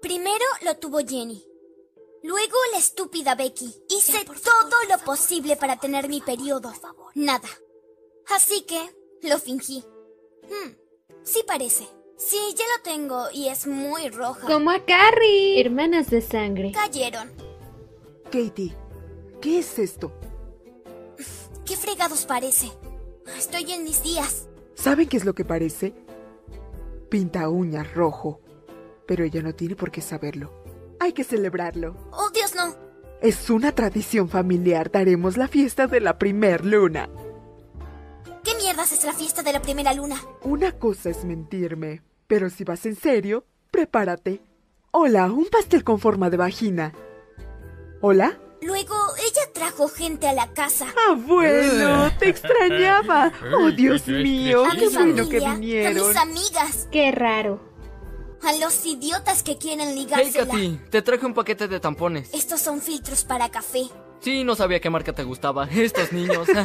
Primero lo tuvo Jenny. Luego la estúpida Becky. Hice todo lo posible para tener mi periodo. Nada. Así que lo fingí. Hmm, sí parece. Sí, ya lo tengo y es muy roja. Como a Carrie. Hermanas de sangre. Cayeron. Katie, ¿qué es esto? ¿Qué fregados parece? Estoy en mis días. ¿Saben qué es lo que parece? Pinta uñas rojo. Pero ella no tiene por qué saberlo. Hay que celebrarlo. Oh, Dios, no. Es una tradición familiar. Daremos la fiesta de la primer luna. ¿Qué mierdas es la fiesta de la primera luna? Una cosa es mentirme, pero si vas en serio, prepárate. Hola, un pastel con forma de vagina. ¿Hola? Luego, ella trajo gente a la casa. Abuelo, te extrañaba. Oh, Dios mío, qué bueno que familia, a vinieron. mis amigas, Qué raro. A los idiotas que quieren Hey, ligársela. Katy, te traje un paquete de tampones. Estos son filtros para café. Sí, no sabía qué marca te gustaba. Estos niños.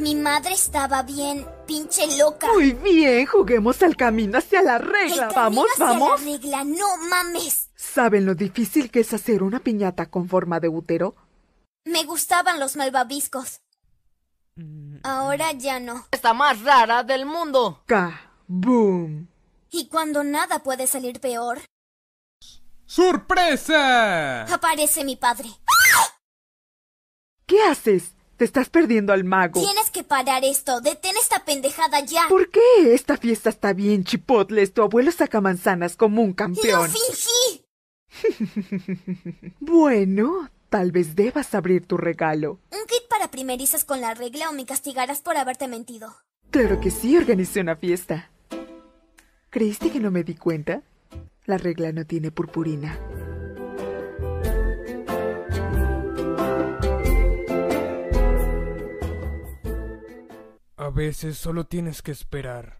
Mi madre estaba bien pinche loca. Muy bien, juguemos al camino hacia la El regla. camino Vamos, hacia vamos. La regla, no mames. ¿Saben lo difícil que es hacer una piñata con forma de útero? Me gustaban los malvaviscos. Ahora ya no. Esta más rara del mundo. Ka, boom. Y cuando nada puede salir peor, ¡Sorpresa! aparece mi padre. ¿Qué haces? Te estás perdiendo al mago. Tienes que parar esto. Detén esta pendejada ya. ¿Por qué? Esta fiesta está bien, chipotles. Tu abuelo saca manzanas como un ¡Lo campeón. fingí! Bueno, tal vez debas abrir tu regalo. ¿Un kit para primerizas con la regla o me castigarás por haberte mentido? Claro que sí, organicé una fiesta. ¿Creíste que no me di cuenta? La regla no tiene purpurina. A veces solo tienes que esperar.